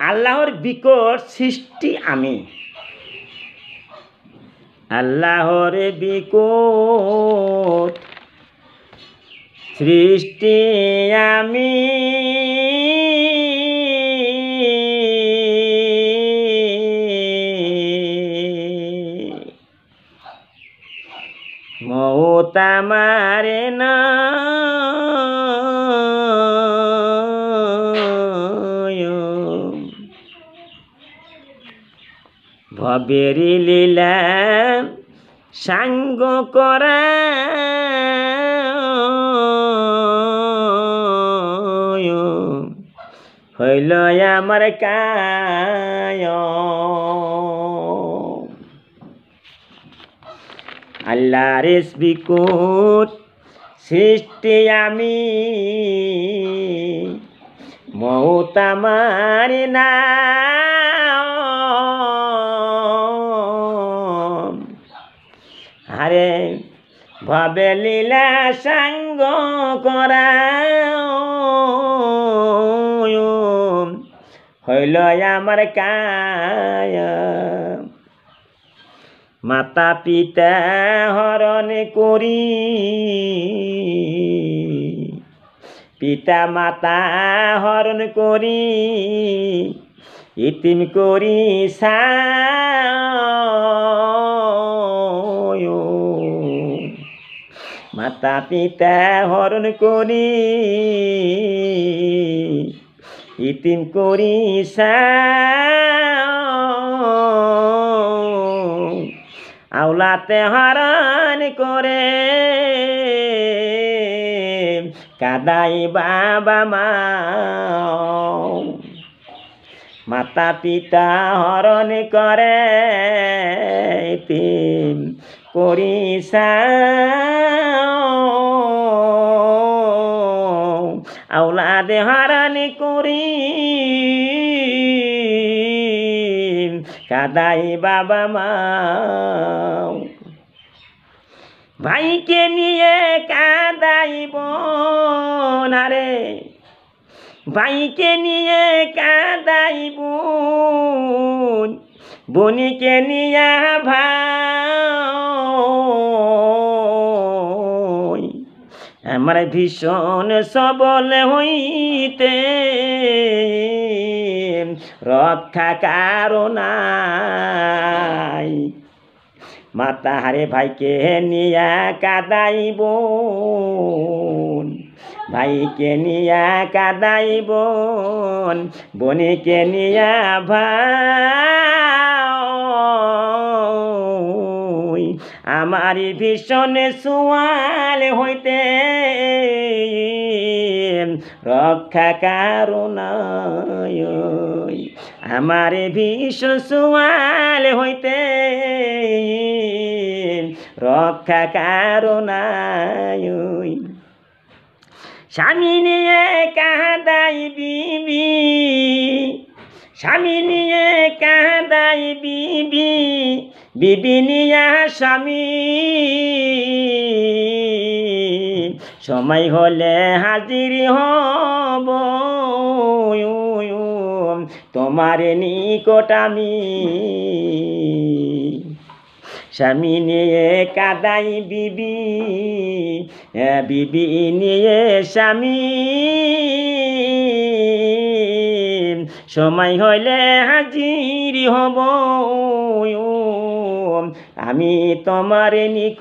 আল্লাহর বিকট সৃষ্টি আমি। আল্লাহর বিকট সৃষ্টি আমি। মৌতা মারে না। ভবেরি লীলা সাঙ্গ করা হইল আমার কায়। আল্লাহর বিকুট সৃষ্টি আমি। মৌতা মারি না আরে ভবে লীলা সাঙ্গ করা হইল আমার কায়। মাতা পিতা হরণ করি। পিতা মাতা হরণ করি। ইতিম করি সায় মাতা পিতা হরণ করি। ইতিম করি আওলাতে হরণ করে। কাদাই বাবা মা মাতা পিতা হরণ করে তিন করিসা আওলাদে হরণ করি, কাদাই বাবা মা। ভাইকে নিয়ে কাদাইব নারে ভাইকে নিয়ে কাদাই বোন বনিকে নিয়ে ভাই। আমার ভীষণ সবল হইতে রক্ষা কারণাই মাতা হারে ভাইকে নিয়া কাদাইব ভাইকে নিয়া কাদাইব বনিকে নিয়া ভাই। আমার ভীষণ সোয়াল হইতে রক্ষা কারণায় আমার ভীষণ সোয়াল হইতে রক্ষা কারণায় স্বামী নিয়ে কাহাদাই বিবি, স্বামী নিয়ে কাহাদাই বিবি বিবি নিয়া স্বামী। সময় হলে হাজির হব। তোমার নিকট আমি স্বামী নিয়ে কাদাই বিবি বিবি নিয়ে স্বামী। সময় হইলে হাজির হব। আমি তোমার নিকট।